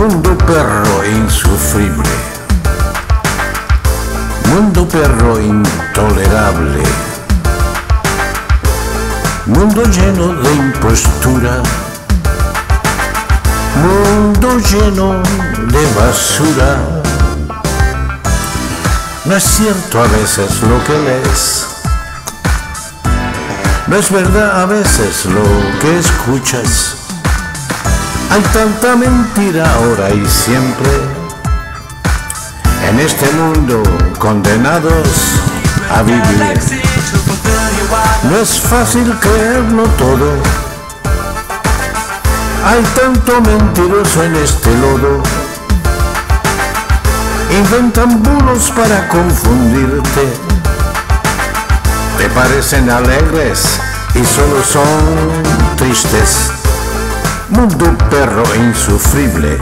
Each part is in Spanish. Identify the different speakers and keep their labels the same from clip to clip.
Speaker 1: Mundo perro insufrible. Mundo perro intolerable. Mundo lleno de impostura. Mundo lleno de basura. No es cierto a veces lo que lees. No es verdad a veces lo que escuchas. Hay tanta mentira ahora y siempre en este mundo condenados a vivir. No es fácil creerlo todo. Hay tanto mentiroso en este lodo. Inventan bulos para confundirte. Te parecen alegres y solo son tristes. Mundo perro insufrible.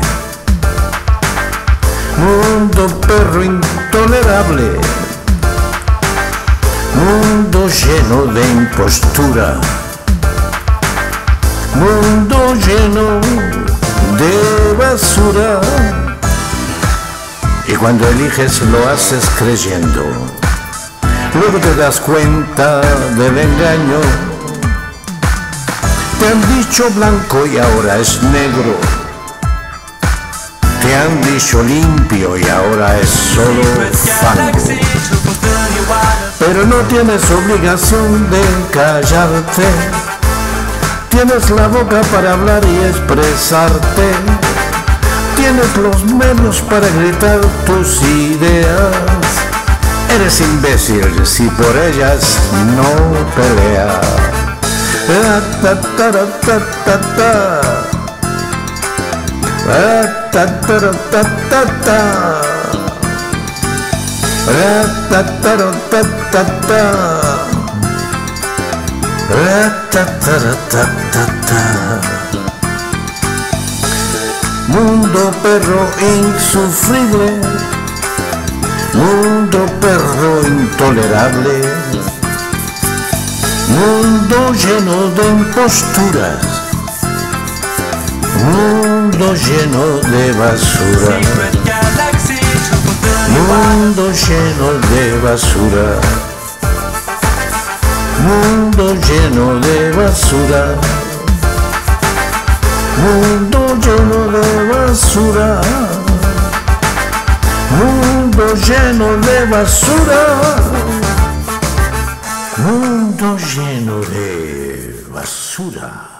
Speaker 1: Mundo perro intolerable. Mundo lleno de impostura. Mundo lleno de basura. Y cuando eliges lo haces creyendo. Luego te das cuenta del engaño te han dicho blanco y ahora es negro. Te han dicho limpio y ahora es solo fango. Pero no tienes obligación de callarte. Tienes la boca para hablar y expresarte. Tienes los medios para gritar tus ideas. Eres imbécil si por ellas no peleas. Mundo perro insufrible, mundo perro intolerable Mundo lleno de imposturas, mundo lleno de basura, mundo lleno de basura, mundo lleno de basura, mundo lleno de basura, mundo lleno de basura mundo lleno de basura.